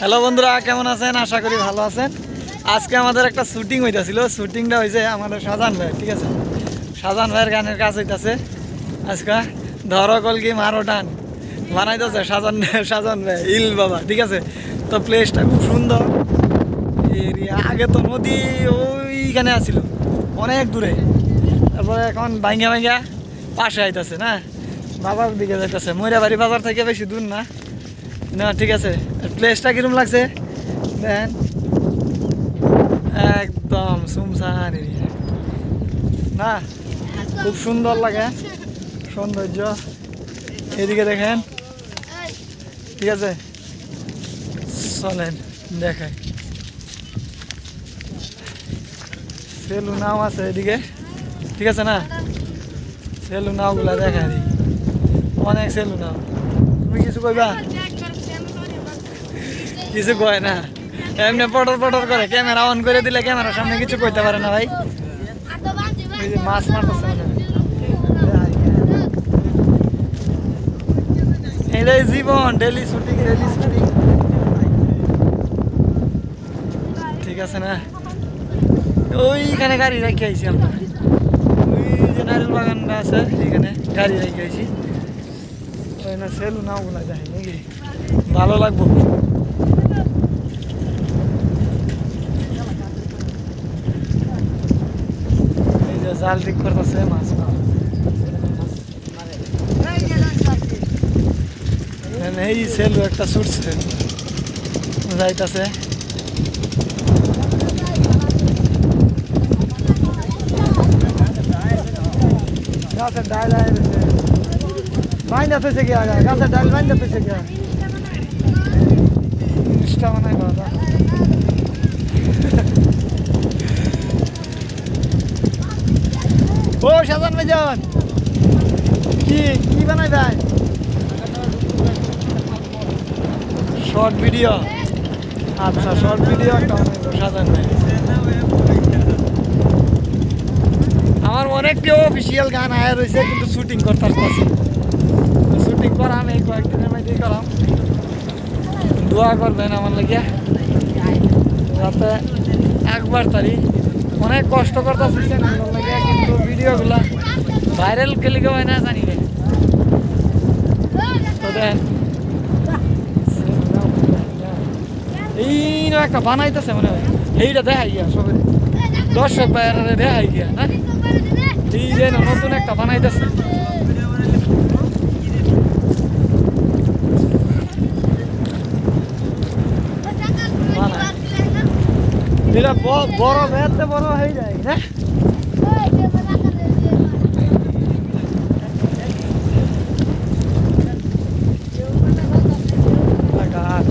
Hello বন্ধুরা, কেমন আছেন? আশা করি ভালো আছেন। আজকে আমাদের একটা শুটিং হইতাছিল। শুটিংটা হয়েছে আমাদের শাহজান ভাই, ঠিক আছে? শাহজান ভাইয়ের গানের কাজ হইতেছে। আজকে ধরো কলকি মারো টান। বানাইতেছে সাজান সাজান ভাই, ইল বাবা, ঠিক আছে? তো প্লেসটা খুব সুন্দর। আগে তো নদী ওইখানে আছিল, অনেক দূরে। তারপরে এখন ভাঙ্গা ভাঙ্গা পাশে আইতাছে, না? বাবার দিকে যাইতেছে। ময়রাবাড়ি বাজার থেকে বেশি দূর না। না, ঠিক আছে। প্লেসটা কিরম লাগছে? দেন। একদম সুমসান এরিয়া না, খুব সুন্দর লাগে সৌন্দর্য। এদিকে দেখেন। ঠিক আছে। চলেন, দেখাই। সেলু নাও আছে এদিকে। ঠিক আছে না? সেলু নাওগুলা দেখাই অনেক সেলু নাও। তুমি কিছু কইবা? কিছু কয় না। এমনি পটর পটর করে ক্যামেরা অন করে দিলে ক্যামেরার সামনে কিছু কইতে পারে না ভাই। মাছ মারতেছে। এটাই জীবন ডেলি শুটিং ডেলি শুটিং ঠিক আছে না? ওইখানে গাড়ি রেখে আইছি আমরা। ওই যে নারিয়েল বাগানটা আছে এখানে গাড়ি রেখে আইছি। ওই না সেলু নাও বলা যায় নাকি? ভালো লাগবো এই যে জাল ঠিক করতেছে মাছ এখানে এই সেলু একটা ছুটছে যাইতাছে গাছের ডাল আইছে বাইন্দা পেছে গিয়া গাছের ডাল বাইন্দা পেছে গিয়া জিনিসটা বানাই বাবা ও, সাজান ভাইজান। কি কি বানাই ভাই? Short video. আচ্ছা শর্ট ভিডিও একটা সাজান আমার অনেকটি অফিসিয়াল গান আয়া রয়েছে, কিন্তু শুটিং করতে আসতেছি। শুটিং করাম এই কয়েকদিনের মধ্যেই করাম। দোয়া করবেন আমার লাগিয়া যাতে একবার তারি অনেক কষ্ট করতেছি কিন্তু ভিডিওগুলো ভাইরাল খেলি হয় না, জানি এই একটা বানাইতেছে মনে হয়। এইটা দেখাই গিয়া সবাই দর্শক ভাইয়ারা দেখাই গিয়া হ্যাঁ এই যে নতুন একটা বানাইতেছে। বড় বেড়তে বড় হয়ে যায় হ্যাঁ লাগাত।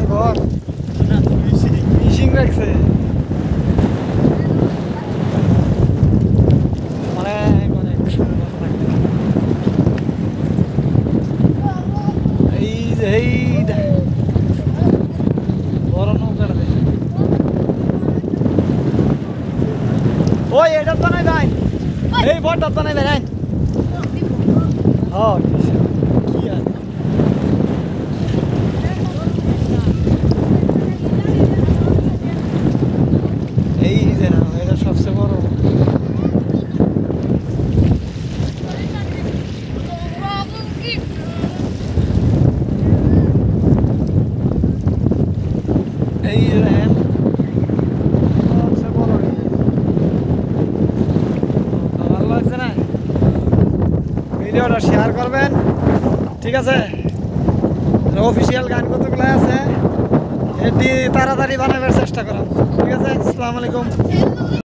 এই ঘর ফিশিং রাখছে অনেক অনেক সুন্দর লাগছে। এই যে এই দেখ। বড় নৌকাটা দেখ। ওই এটা তো নাই ভাই এই বড়টা তো নাই ভাই হ্যাঁ কি আর এই যে না এটা সবচেয়ে বড় এই যে দেখেন সবচেয়ে বড় এই। ভালো লাগছে না ভিডিওটা শেয়ার করবেন। ঠিক আছে? অফিসিয়াল গান কতগুলো আছে? এটি তাড়াতাড়ি বানাবার চেষ্টা করেন। ঠিক আছে? আসসালামু আলাইকুম।